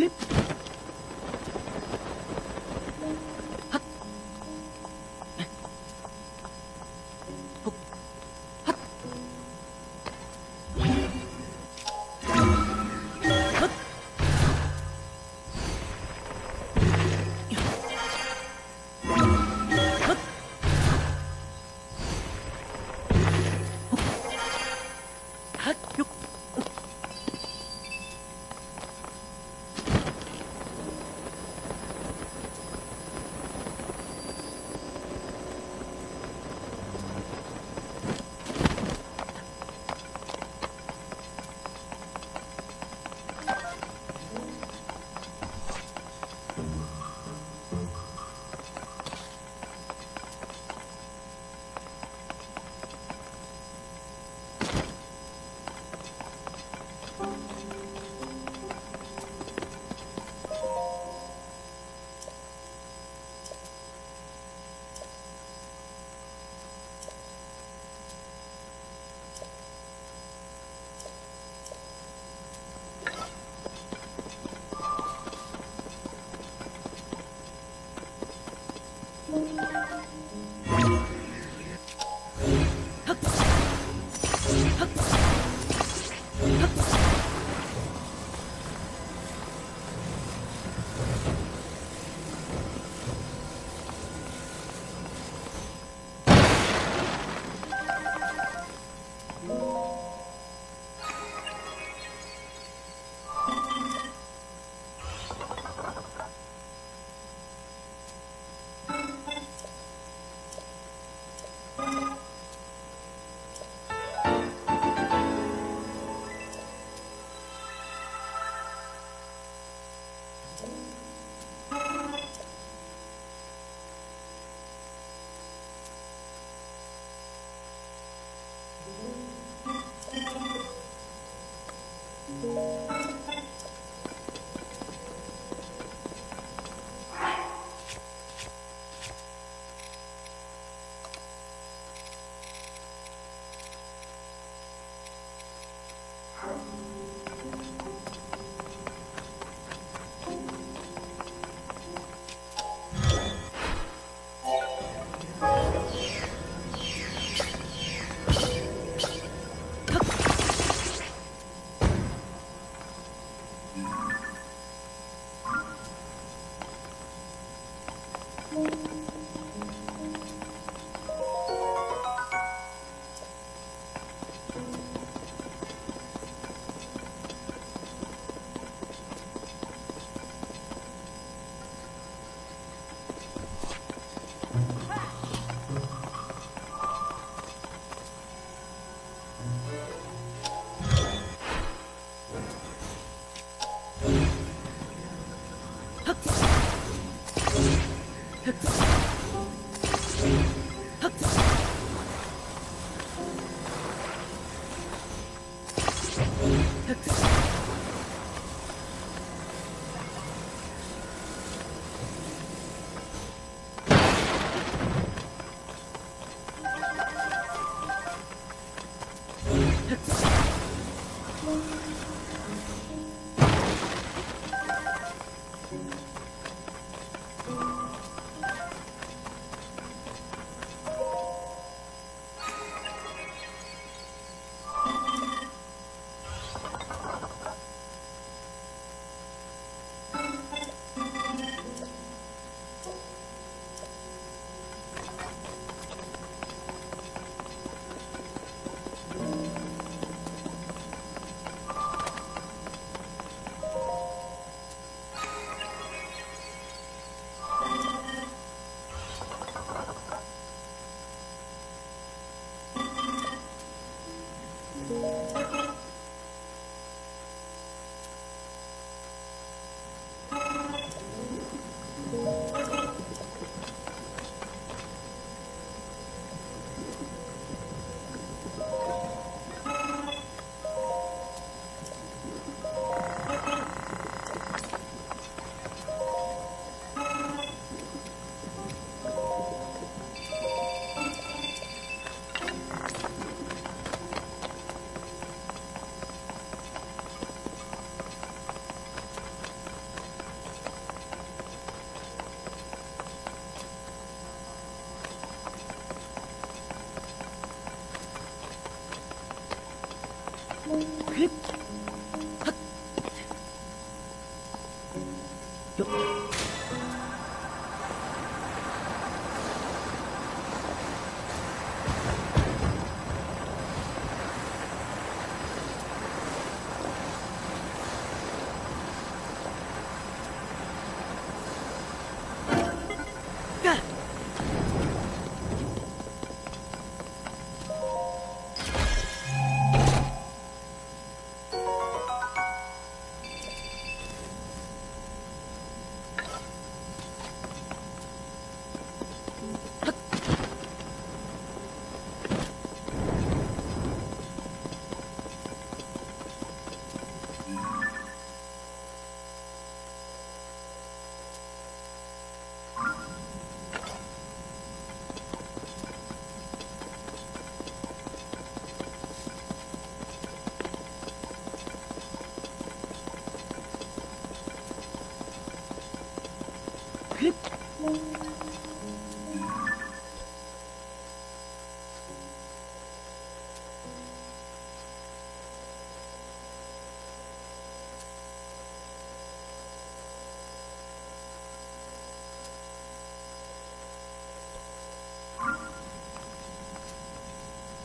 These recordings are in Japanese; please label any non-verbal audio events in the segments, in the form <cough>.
あっ？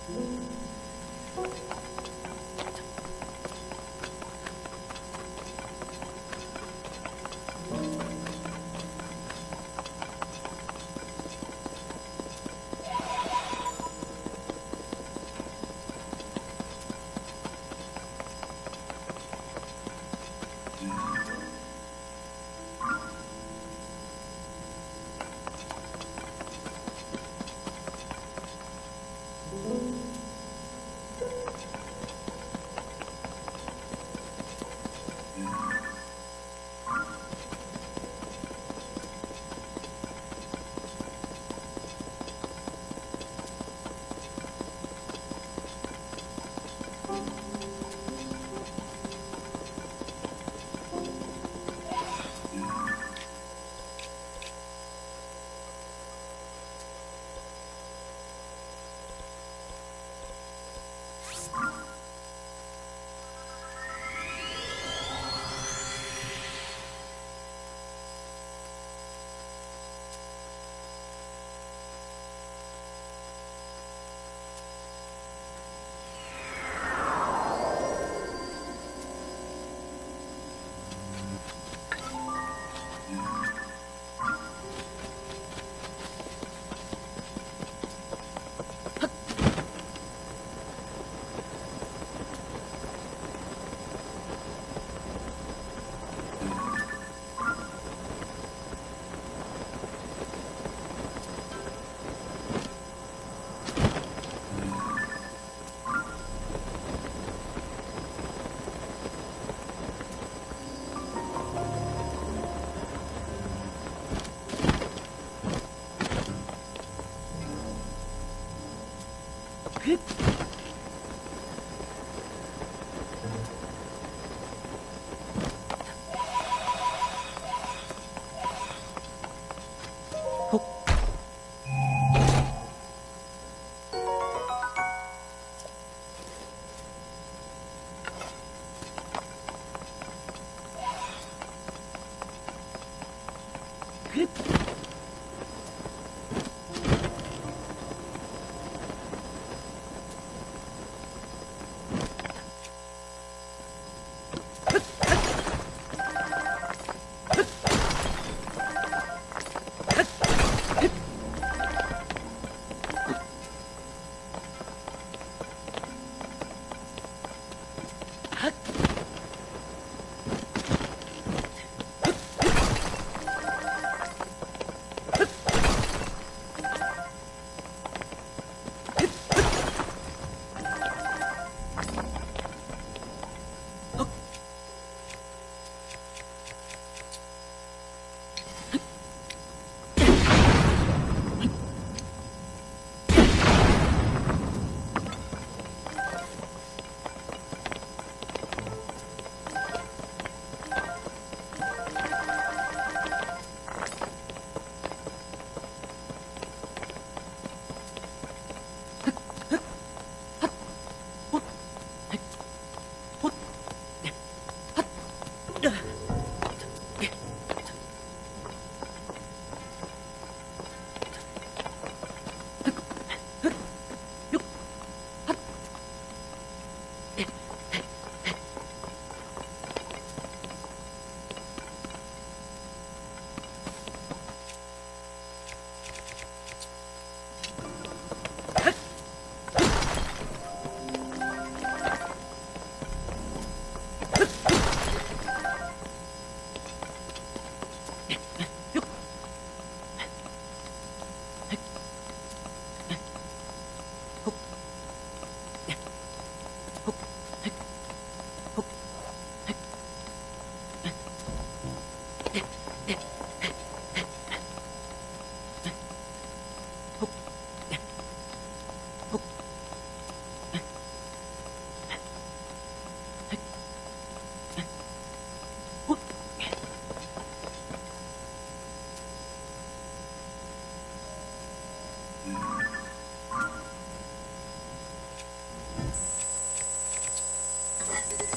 Thank you.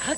はっ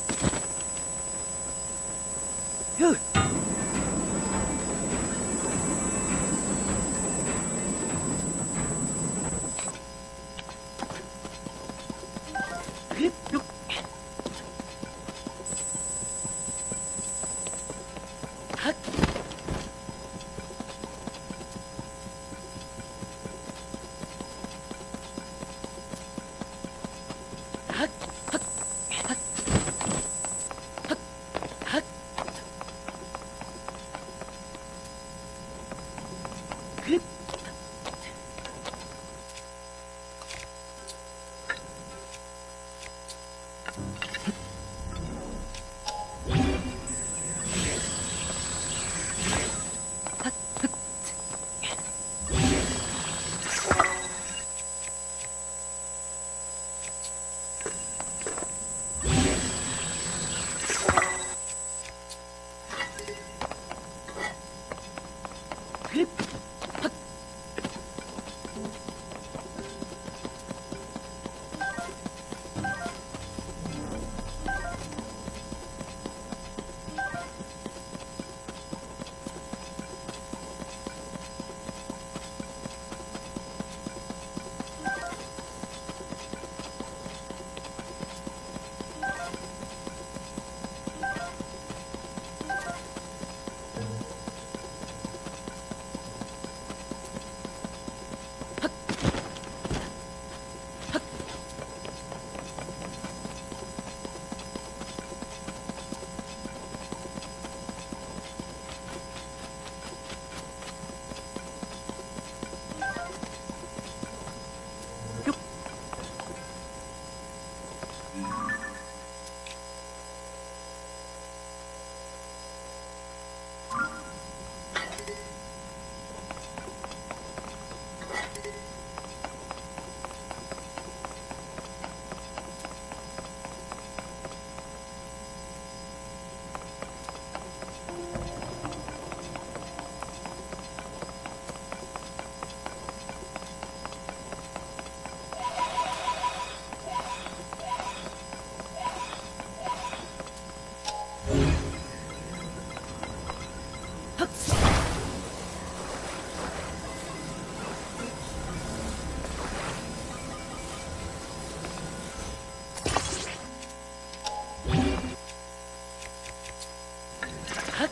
Huh?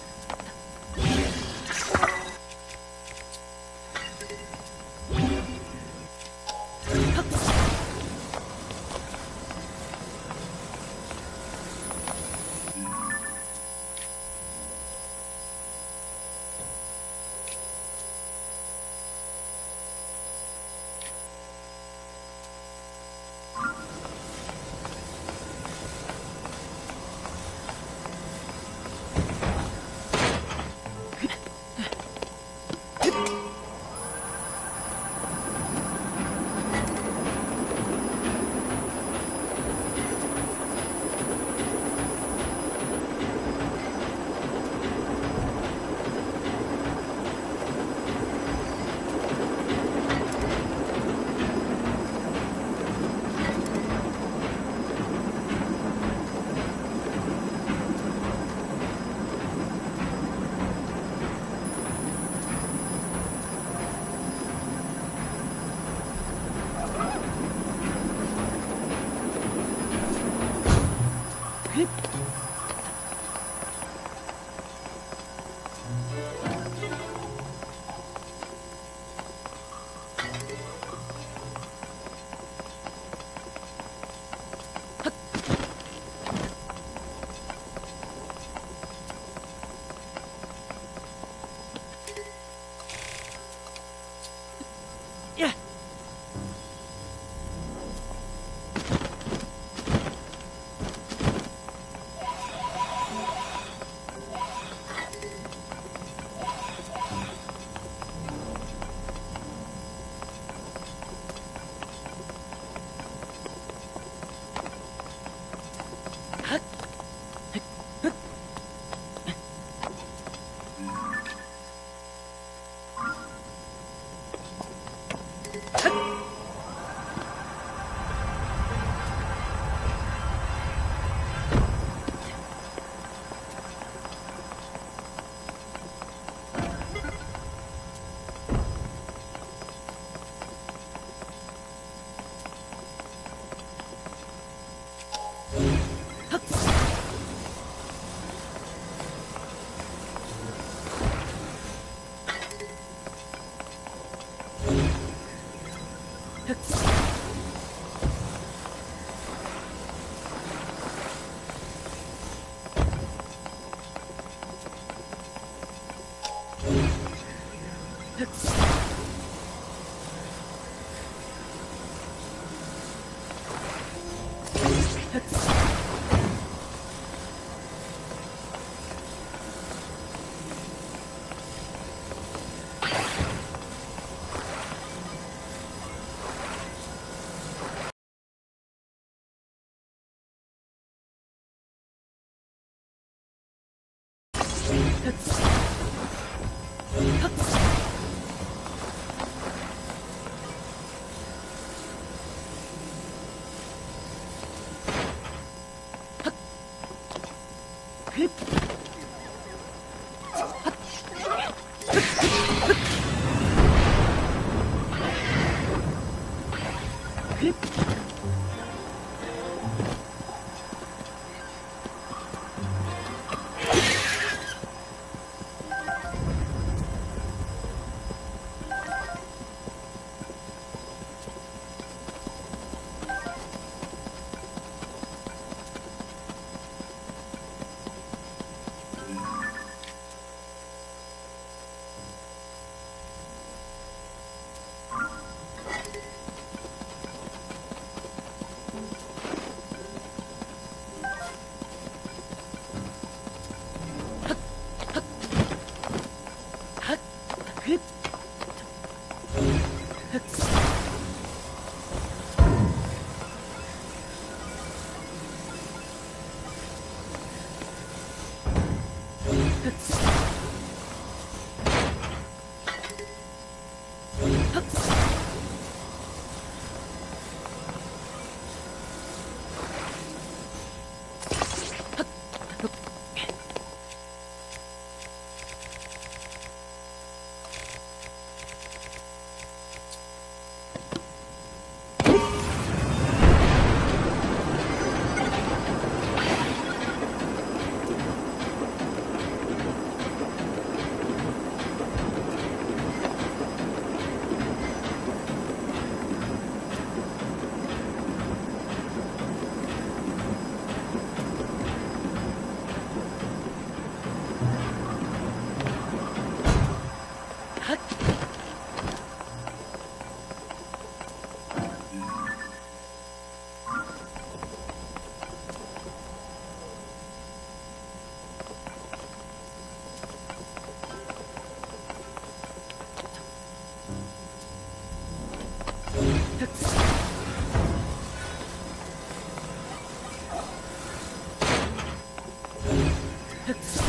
Hyah! <laughs>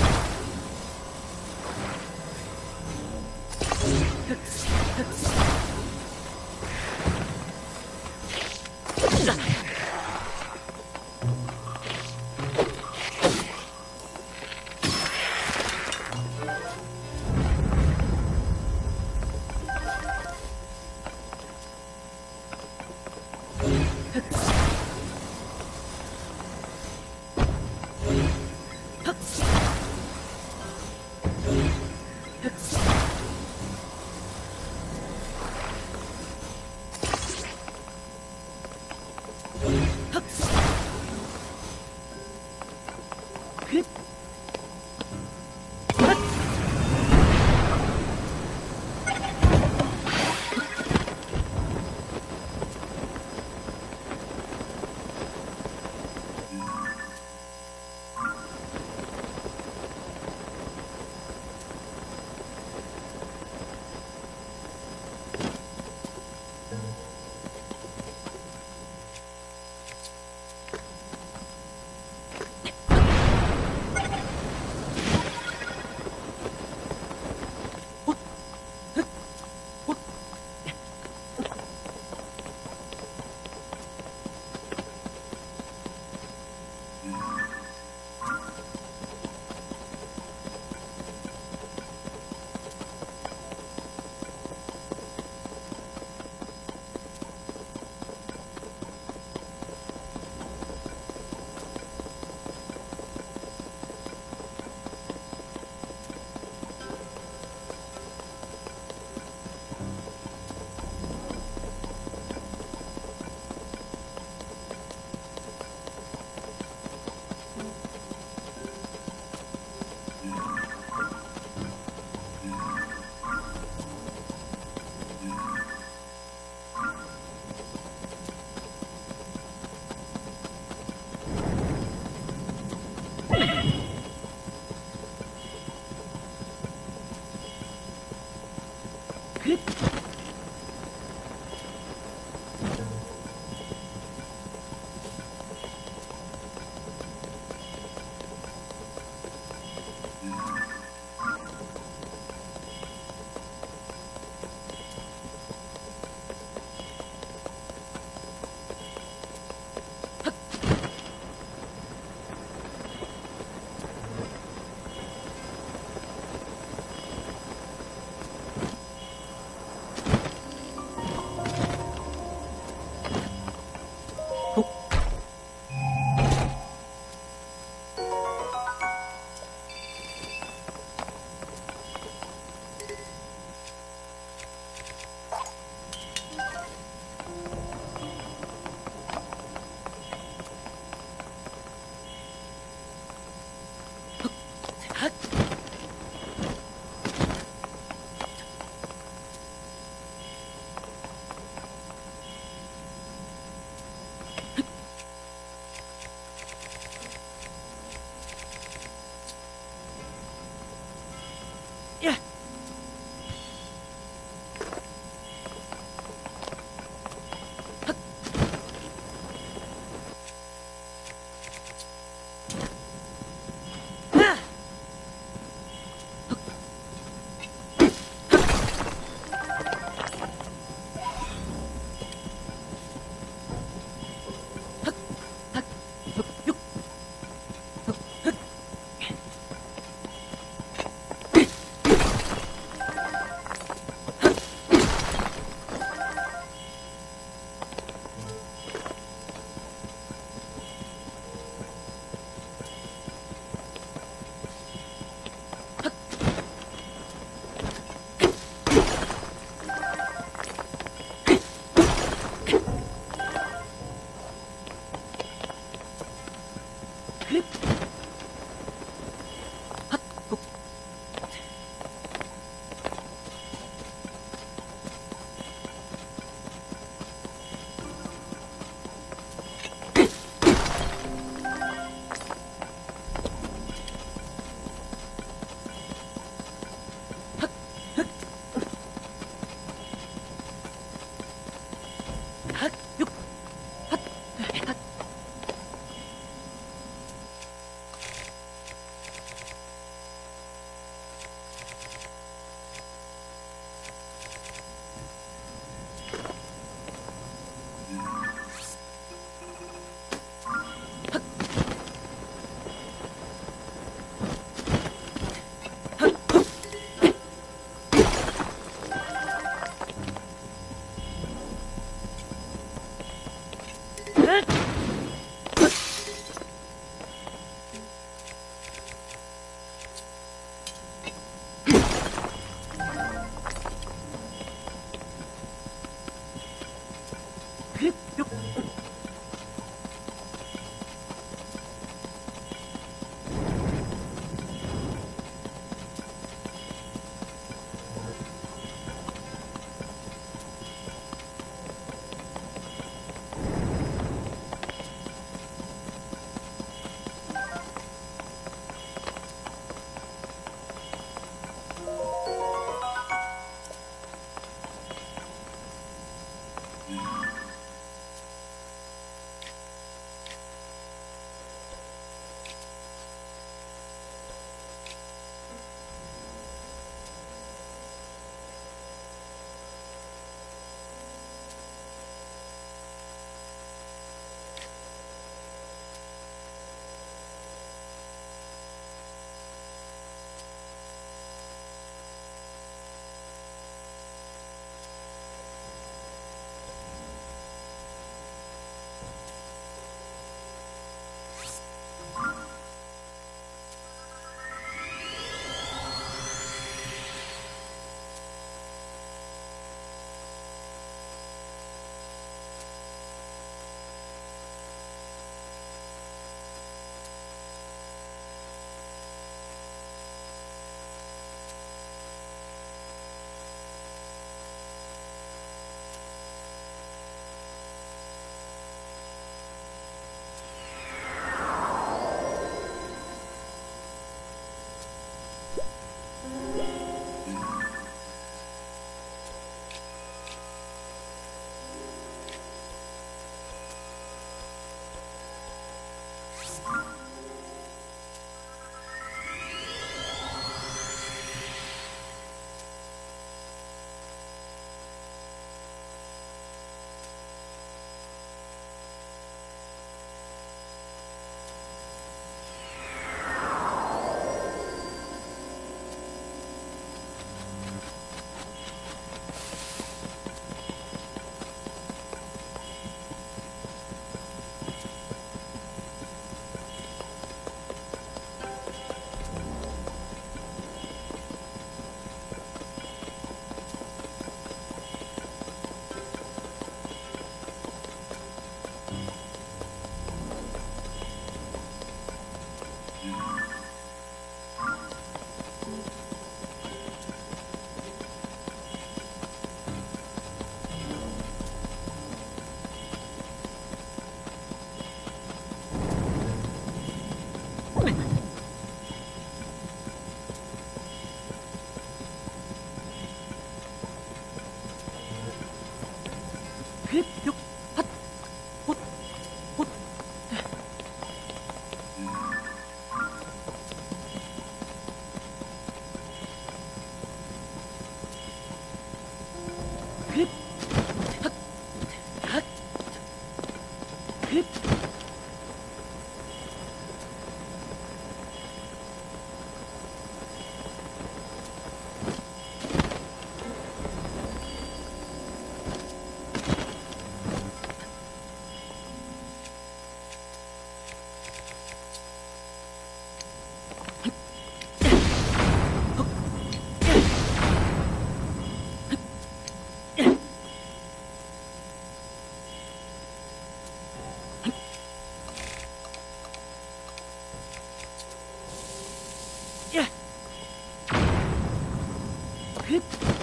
Clip, look っ